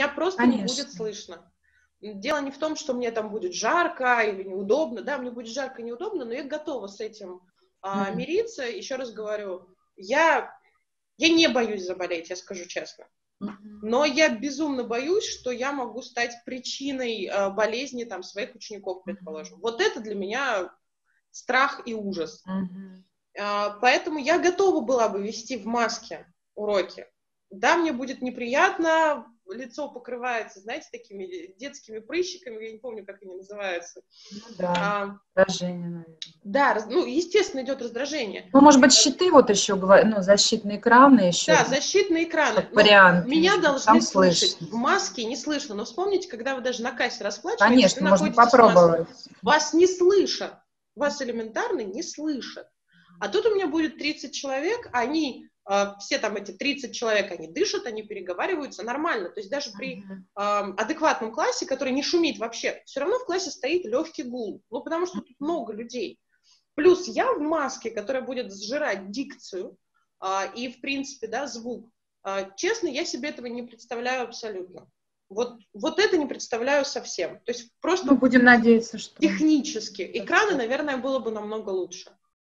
меня просто Конечно. не будет слышно. Дело не в том, что мне там будет жарко или неудобно, да, мне будет жарко и неудобно, но я готова с этим а, mm. мириться. Еще раз говорю, я, я не боюсь заболеть, я скажу честно. Но я безумно боюсь, что я могу стать причиной э, болезни там своих учеников, предположим. Вот это для меня страх и ужас. Э, поэтому я готова была бы вести в маске уроки. Да, мне будет неприятно, лицо покрывается, знаете, такими детскими прыщиками, я не помню, как они называются. Ну, да, а, раздражение, наверное. Да, ну, естественно, идет раздражение. Ну, может быть, щиты вот еще, ну, защитные экраны еще. Да, защитные экраны. Ну, вариант. Меня должны слышать. В маске не слышно, но вспомните, когда вы даже на кассе расплачиваетесь, Конечно, можно попробовать. Вас не слышат, вас элементарно не слышат. А тут у меня будет 30 человек, они все там эти 30 человек, они дышат, они переговариваются нормально. То есть даже при э, адекватном классе, который не шумит вообще, все равно в классе стоит легкий гул. Ну, потому что тут много людей. Плюс я в маске, которая будет сжирать дикцию э, и, в принципе, да, звук. Э, честно, я себе этого не представляю абсолютно. Вот, вот это не представляю совсем. То есть просто... Мы будем надеяться, что... Технически. Экраны, наверное, было бы намного лучше.